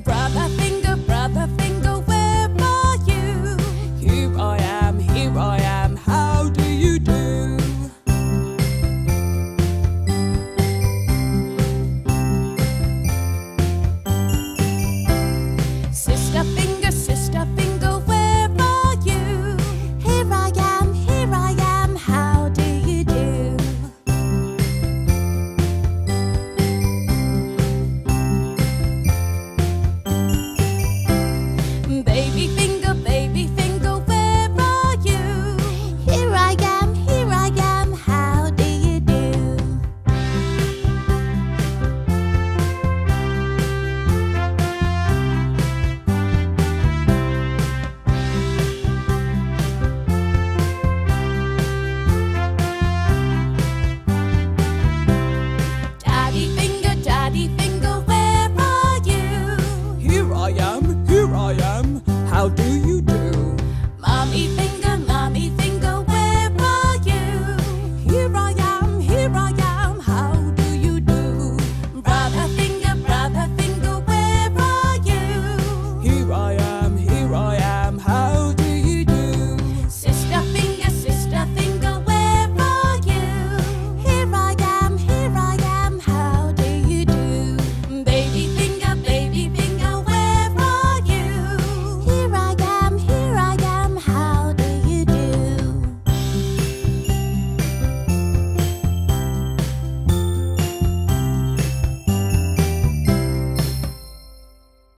Brother.